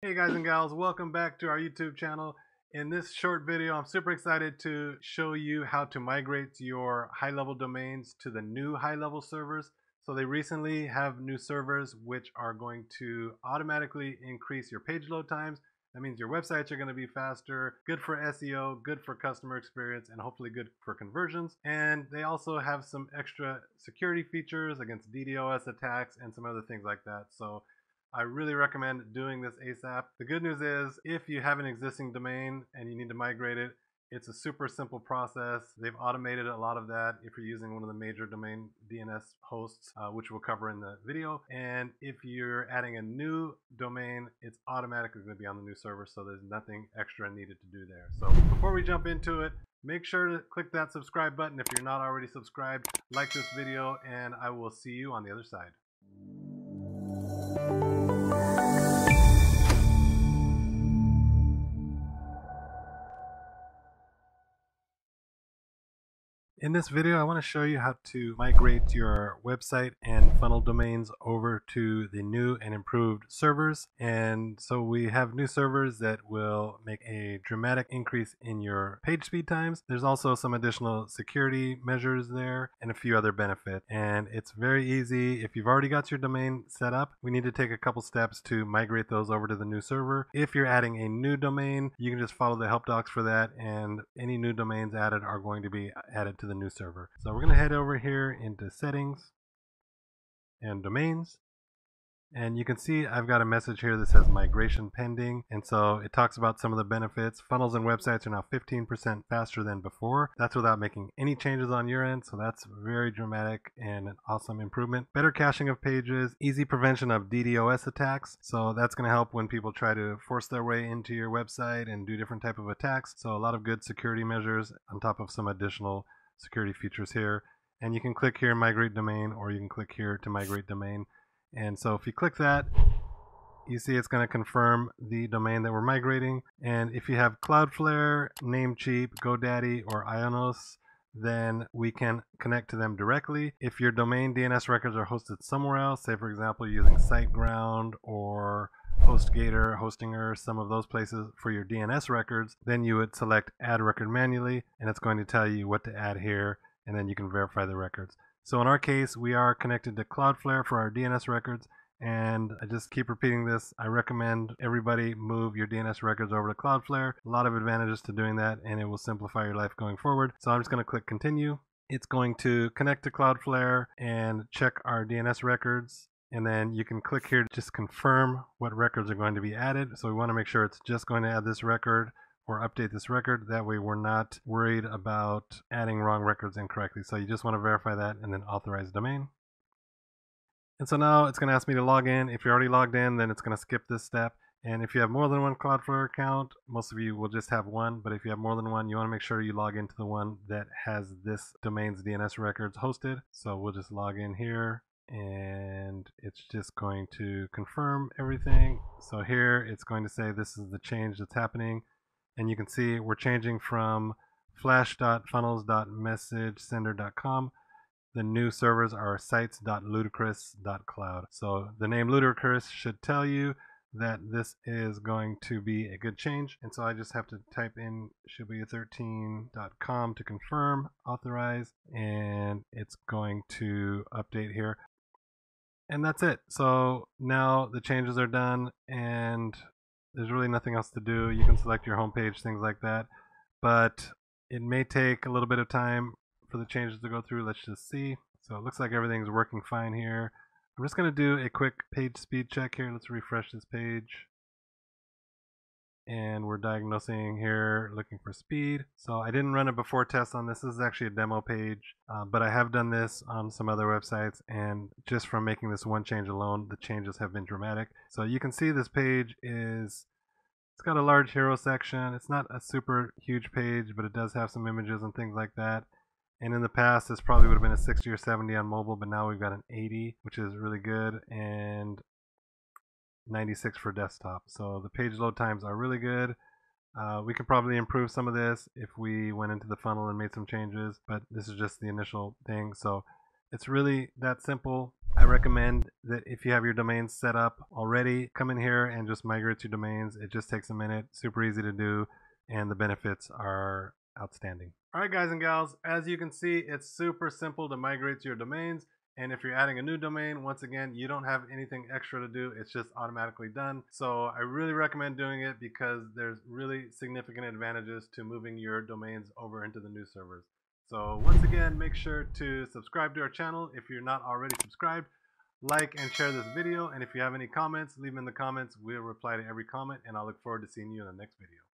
Hey guys and gals, welcome back to our YouTube channel. In this short video, I'm super excited to show you how to migrate your high-level domains to the new high-level servers. So they recently have new servers which are going to automatically increase your page load times. That means your websites are going to be faster, good for SEO, good for customer experience, and hopefully good for conversions. And they also have some extra security features against DDoS attacks and some other things like that. So I really recommend doing this ASAP. The good news is if you have an existing domain and you need to migrate it, it's a super simple process. They've automated a lot of that if you're using one of the major domain DNS hosts, uh, which we'll cover in the video. And if you're adding a new domain, it's automatically going to be on the new server, so there's nothing extra needed to do there. So before we jump into it, make sure to click that subscribe button if you're not already subscribed, like this video, and I will see you on the other side. In this video, I want to show you how to migrate your website and funnel domains over to the new and improved servers. And so we have new servers that will make a dramatic increase in your page speed times. There's also some additional security measures there and a few other benefits. And it's very easy. If you've already got your domain set up, we need to take a couple steps to migrate those over to the new server. If you're adding a new domain, you can just follow the help docs for that and any new domains added are going to be added to the new server. So we're going to head over here into settings and domains. And you can see I've got a message here that says migration pending. And so it talks about some of the benefits. Funnels and websites are now 15% faster than before. That's without making any changes on your end. So that's very dramatic and an awesome improvement. Better caching of pages, easy prevention of DDoS attacks. So that's going to help when people try to force their way into your website and do different type of attacks. So a lot of good security measures on top of some additional security features here. And you can click here migrate domain or you can click here to migrate domain. And so if you click that, you see it's going to confirm the domain that we're migrating. And if you have Cloudflare, Namecheap, GoDaddy, or Ionos, then we can connect to them directly. If your domain DNS records are hosted somewhere else, say for example using SiteGround or HostGator, Hostinger, some of those places for your DNS records, then you would select add record manually and it's going to tell you what to add here and then you can verify the records. So in our case, we are connected to Cloudflare for our DNS records and I just keep repeating this. I recommend everybody move your DNS records over to Cloudflare. A lot of advantages to doing that and it will simplify your life going forward. So I'm just going to click continue. It's going to connect to Cloudflare and check our DNS records and then you can click here to just confirm what records are going to be added. So we want to make sure it's just going to add this record or update this record. That way we're not worried about adding wrong records incorrectly. So you just want to verify that and then authorize domain. And so now it's going to ask me to log in. If you're already logged in, then it's going to skip this step. And if you have more than one Cloudflare account, most of you will just have one. But if you have more than one, you want to make sure you log into the one that has this domain's DNS records hosted. So we'll just log in here and it's just going to confirm everything. So here it's going to say this is the change that's happening. And you can see we're changing from flash.funnels.messagesender.com. The new servers are sites.ludicrous.cloud. So the name Ludicrous should tell you that this is going to be a good change. And so I just have to type in shibuya13.com to confirm, authorize, and it's going to update here and that's it. So now the changes are done and there's really nothing else to do. You can select your homepage, things like that. But it may take a little bit of time for the changes to go through. Let's just see. So it looks like everything's working fine here. I'm just going to do a quick page speed check here. Let's refresh this page and we're diagnosing here looking for speed. So I didn't run a before test on this. This is actually a demo page, uh, but I have done this on some other websites and just from making this one change alone, the changes have been dramatic. So you can see this page is, it's got a large hero section. It's not a super huge page, but it does have some images and things like that. And in the past, this probably would have been a 60 or 70 on mobile, but now we've got an 80, which is really good. And 96 for desktop. So the page load times are really good. Uh, we could probably improve some of this if we went into the funnel and made some changes, but this is just the initial thing. So It's really that simple. I recommend that if you have your domains set up already, come in here and just migrate your domains. It just takes a minute, super easy to do, and the benefits are outstanding. All right, guys and gals, as you can see, it's super simple to migrate to your domains. And if you're adding a new domain, once again, you don't have anything extra to do. It's just automatically done. So I really recommend doing it because there's really significant advantages to moving your domains over into the new servers. So once again, make sure to subscribe to our channel if you're not already subscribed. Like and share this video. And if you have any comments, leave them in the comments. We'll reply to every comment. And I look forward to seeing you in the next video.